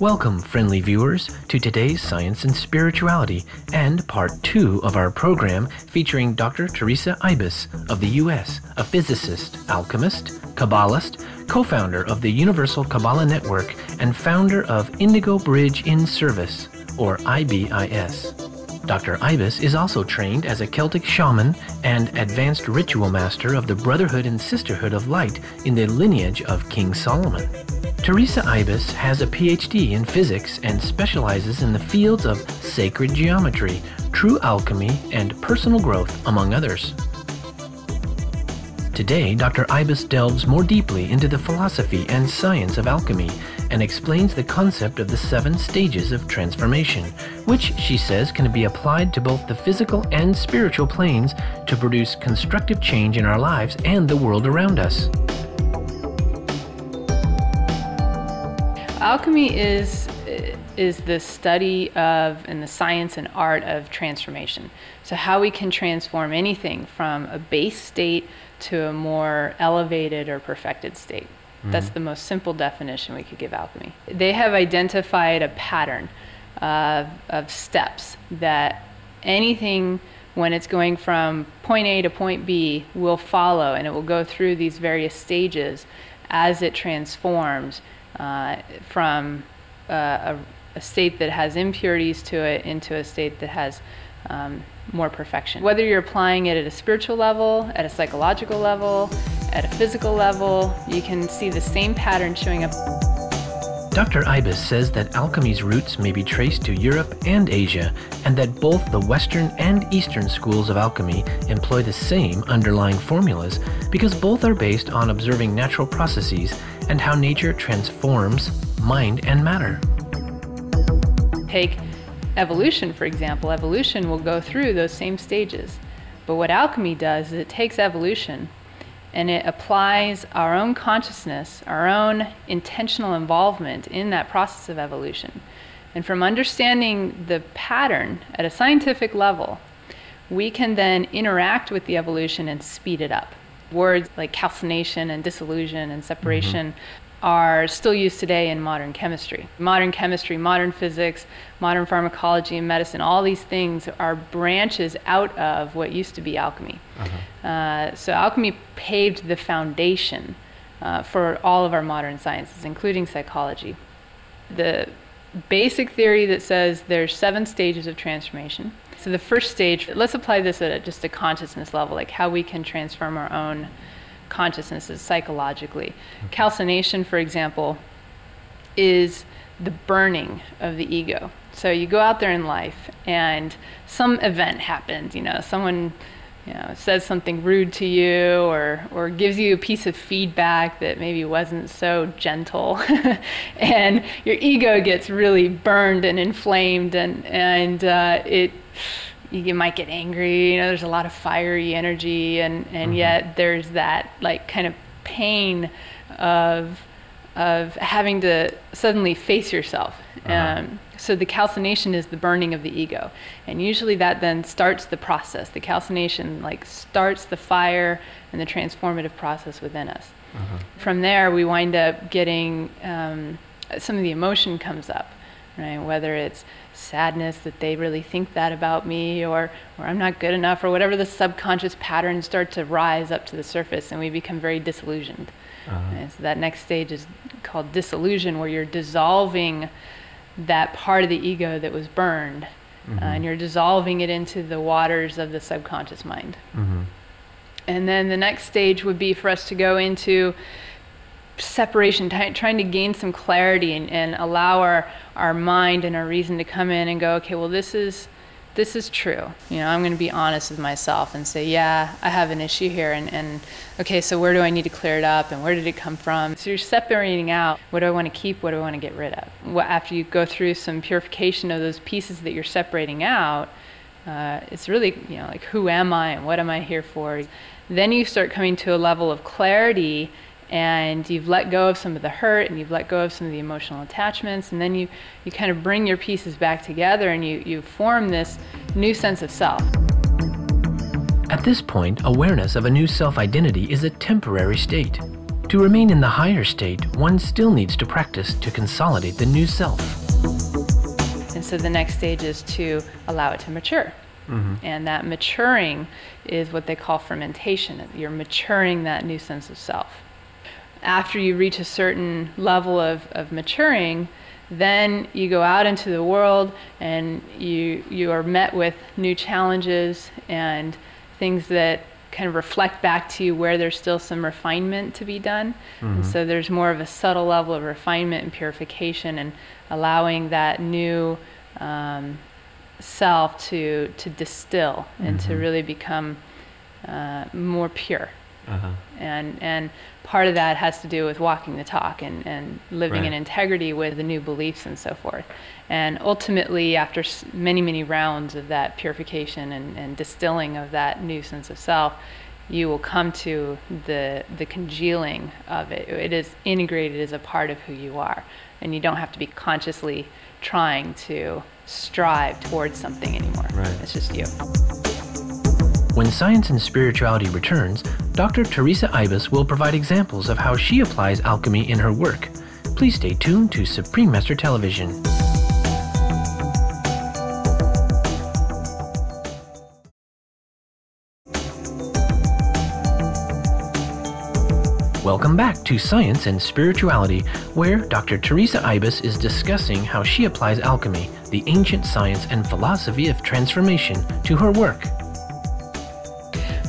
Welcome, friendly viewers, to today's Science and Spirituality and part two of our program featuring Dr. Theresa Ibis of the U.S., a physicist, alchemist, Kabbalist, co founder of the Universal Kabbalah Network, and founder of Indigo Bridge in Service, or IBIS. Dr. Ibis is also trained as a Celtic shaman and advanced ritual master of the Brotherhood and Sisterhood of Light in the lineage of King Solomon. Theresa Ibis has a PhD in physics and specializes in the fields of sacred geometry, true alchemy, and personal growth, among others. Today, Dr. Ibis delves more deeply into the philosophy and science of alchemy and explains the concept of the seven stages of transformation, which she says can be applied to both the physical and spiritual planes to produce constructive change in our lives and the world around us. Alchemy is is the study of and the science and art of transformation. So how we can transform anything from a base state to a more elevated or perfected state. Mm-hmm. That's the most simple definition we could give alchemy. They have identified a pattern of, of steps that anything when it's going from point A to point B will follow and it will go through these various stages as it transforms uh, from uh, a, a, state that has impurities to it into a state that has um, more perfection. Whether you're applying it at a spiritual level, at a psychological level, at a physical level, you can see the same pattern showing up. Dr. Ibis says that alchemy's roots may be traced to Europe and Asia, and that both the Western and Eastern schools of alchemy employ the same underlying formulas because both are based on observing natural processes and how nature transforms mind and matter. Take evolution, for example. Evolution will go through those same stages. But what alchemy does is it takes evolution and it applies our own consciousness, our own intentional involvement in that process of evolution. And from understanding the pattern at a scientific level, we can then interact with the evolution and speed it up. Words like calcination and dissolution and separation mm-hmm are still used today in modern chemistry. Modern chemistry, modern physics, modern pharmacology and medicine, all these things are branches out of what used to be alchemy. Uh-huh. Uh, so, alchemy paved the foundation uh, for all of our modern sciences, including psychology. The basic theory that says there's seven stages of transformation. So, the first stage, let's apply this at just a consciousness level, like how we can transform our own consciousnesses psychologically. Calcination, for example, is the burning of the ego. So you go out there in life and some event happens, you know, someone you know, says something rude to you or, or gives you a piece of feedback that maybe wasn't so gentle and your ego gets really burned and inflamed and, and uh, it you might get angry. You know, there's a lot of fiery energy, and and mm-hmm. yet there's that like kind of pain of of having to suddenly face yourself. Uh-huh. Um, so the calcination is the burning of the ego, and usually that then starts the process. The calcination like starts the fire and the transformative process within us. Uh-huh. From there, we wind up getting um, some of the emotion comes up, right? Whether it's sadness that they really think that about me or, or I'm not good enough or whatever the subconscious patterns start to rise up to the surface and we become very disillusioned. Uh-huh. so that next stage is called dissolution where you're dissolving that part of the ego that was burned mm-hmm. uh, and you're dissolving it into the waters of the subconscious mind. Mm-hmm. And then the next stage would be for us to go into separation, trying to gain some clarity and, and allow our, our mind and our reason to come in and go, okay, well, this is this is true. You know, I'm going to be honest with myself and say, yeah, I have an issue here. And, and okay, so where do I need to clear it up? And where did it come from? So you're separating out what do I want to keep? What do I want to get rid of? Well, after you go through some purification of those pieces that you're separating out, uh, it's really, you know, like who am I and what am I here for? Then you start coming to a level of clarity and you've let go of some of the hurt and you've let go of some of the emotional attachments and then you, you kind of bring your pieces back together and you, you form this new sense of self. At this point, awareness of a new self identity is a temporary state. To remain in the higher state, one still needs to practice to consolidate the new self. And so the next stage is to allow it to mature. Mm-hmm. And that maturing is what they call fermentation. You're maturing that new sense of self. After you reach a certain level of, of maturing, then you go out into the world and you, you are met with new challenges and things that kind of reflect back to you where there's still some refinement to be done. Mm-hmm. And so there's more of a subtle level of refinement and purification and allowing that new um, self to to distill and mm-hmm. to really become uh, more pure. Uh-huh. And and part of that has to do with walking the talk and, and living right. in integrity with the new beliefs and so forth. And ultimately, after many, many rounds of that purification and, and distilling of that new sense of self, you will come to the, the congealing of it. It is integrated as a part of who you are. And you don't have to be consciously trying to strive towards something anymore. Right. It's just you. When Science and Spirituality returns, Dr. Theresa Ibis will provide examples of how she applies alchemy in her work. Please stay tuned to Supreme Master Television. Welcome back to Science and Spirituality, where Dr. Theresa Ibis is discussing how she applies alchemy, the ancient science and philosophy of transformation, to her work.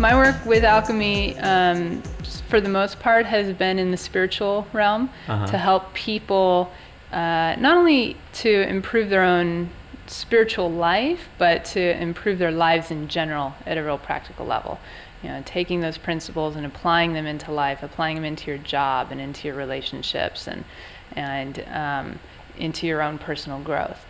My work with alchemy, um, for the most part, has been in the spiritual realm uh-huh. to help people uh, not only to improve their own spiritual life, but to improve their lives in general at a real practical level. You know, taking those principles and applying them into life, applying them into your job and into your relationships and and um, into your own personal growth.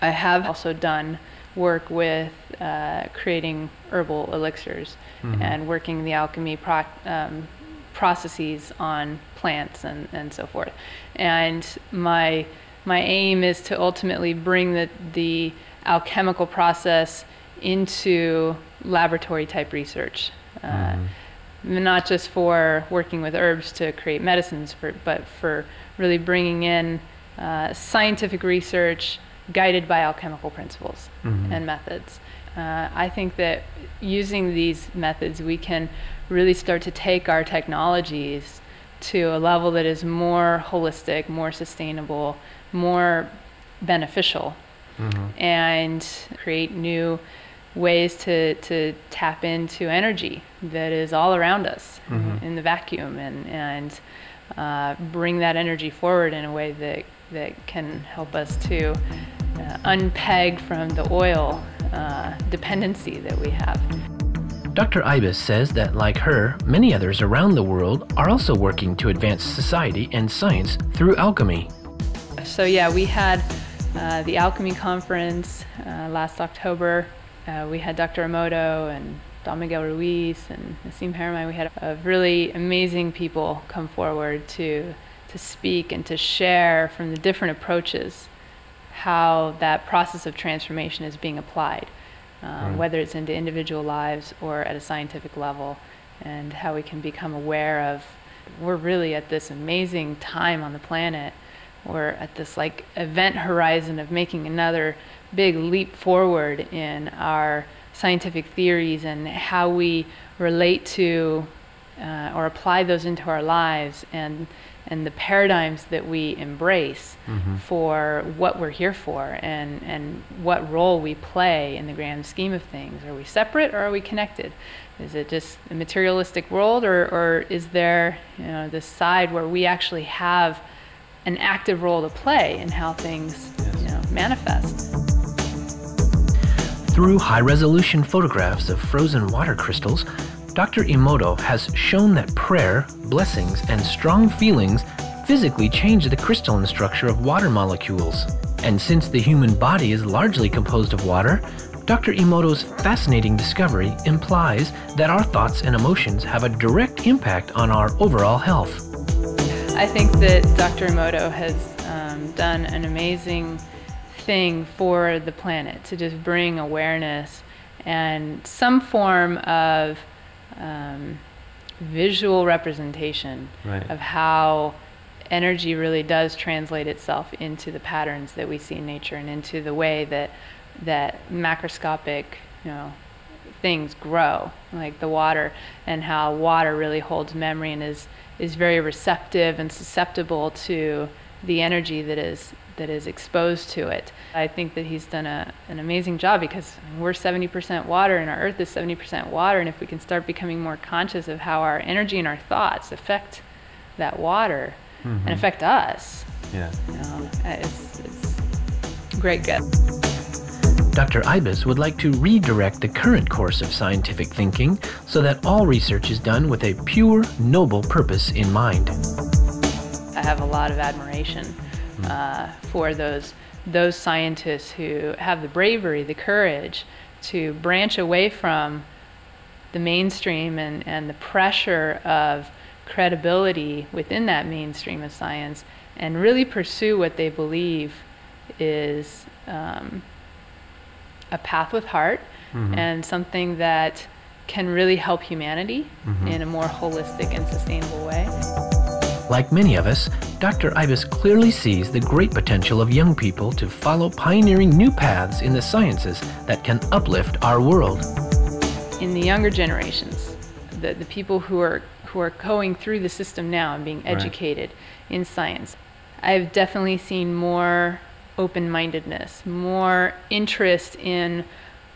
I have also done work with uh, creating herbal elixirs mm-hmm. and working the alchemy pro- um, processes on plants and, and so forth. And my my aim is to ultimately bring the the alchemical process into laboratory type research. Uh, mm-hmm. Not just for working with herbs to create medicines, for, but for really bringing in uh, scientific research guided by alchemical principles mm-hmm. and methods. Uh, I think that using these methods, we can really start to take our technologies to a level that is more holistic, more sustainable, more beneficial, mm-hmm. and create new ways to, to tap into energy that is all around us mm-hmm. in, the vacuum and, and uh, bring that energy forward in a way that, that can help us to unpeg from the oil uh, dependency that we have. Dr. Ibis says that, like her, many others around the world are also working to advance society and science through alchemy. So, yeah, we had uh, the Alchemy Conference uh, last October. Uh, we had Dr. Emoto and Don Miguel Ruiz and Nassim Haramein. We had a really amazing people come forward to, to speak and to share from the different approaches how that process of transformation is being applied, um, right. whether it's into individual lives or at a scientific level, and how we can become aware of we're really at this amazing time on the planet. We're at this like event horizon of making another big leap forward in our scientific theories and how we relate to uh, or apply those into our lives and and the paradigms that we embrace mm-hmm. for what we're here for and, and what role we play in the grand scheme of things. Are we separate or are we connected? Is it just a materialistic world or, or is there you know, this side where we actually have an active role to play in how things yes. you know, manifest? Through high resolution photographs of frozen water crystals, Dr. Emoto has shown that prayer, blessings, and strong feelings physically change the crystalline structure of water molecules. And since the human body is largely composed of water, Dr. Emoto's fascinating discovery implies that our thoughts and emotions have a direct impact on our overall health. I think that Dr. Emoto has um, done an amazing thing for the planet to just bring awareness and some form of um, visual representation Right. of how energy really does translate itself into the patterns that we see in nature and into the way that that macroscopic, you know, things grow, like the water, and how water really holds memory and is is very receptive and susceptible to the energy that is that is exposed to it. I think that he's done a, an amazing job because we're 70% water and our earth is 70% water and if we can start becoming more conscious of how our energy and our thoughts affect that water and mm-hmm. affect us, Yeah. you know, uh, it's, it's great good. Dr. Ibis would like to redirect the current course of scientific thinking so that all research is done with a pure, noble purpose in mind. I have a lot of admiration uh, for those those scientists who have the bravery, the courage to branch away from the mainstream and, and the pressure of credibility within that mainstream of science and really pursue what they believe is um, a path with heart and something that can really help humanity in a more holistic and sustainable way. Like many of us, Dr. Ibis clearly sees the great potential of young people to follow pioneering new paths in the sciences that can uplift our world. in the younger generations, the, the people who are who are going through the system now and being Right. educated in science, I've definitely seen more open-mindedness, more interest in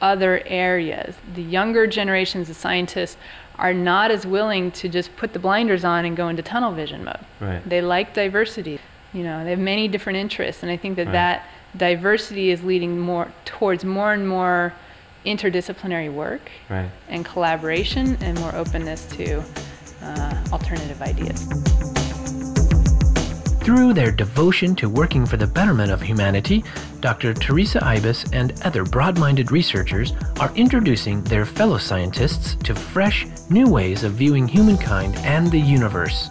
other areas. The younger generations of scientists are not as willing to just put the blinders on and go into tunnel vision mode. Right. They like diversity. You know, they have many different interests, and I think that Right. that diversity is leading more towards more and more interdisciplinary work Right. and collaboration and more openness to uh, alternative ideas. Through their devotion to working for the betterment of humanity, Dr. Theresa Ibis and other broad minded researchers are introducing their fellow scientists to fresh, new ways of viewing humankind and the universe.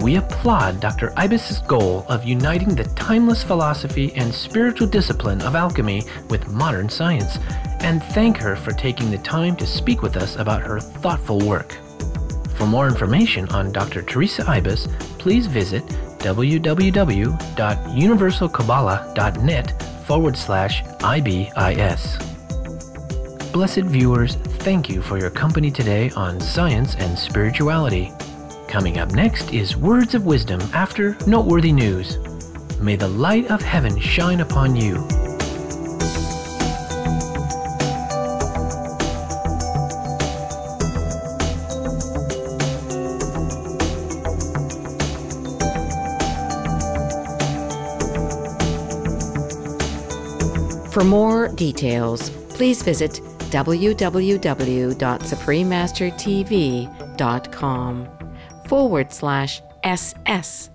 We applaud Dr. Ibis's goal of uniting the timeless philosophy and spiritual discipline of alchemy with modern science, and thank her for taking the time to speak with us about her thoughtful work. For more information on Dr. Theresa Ibis, please visit www.universalkabbalah.net forward slash IBIS. Blessed viewers, thank you for your company today on Science and Spirituality. Coming up next is Words of Wisdom after Noteworthy News. May the light of heaven shine upon you. For more details, please visit www.suprememastertv.com forward slash SS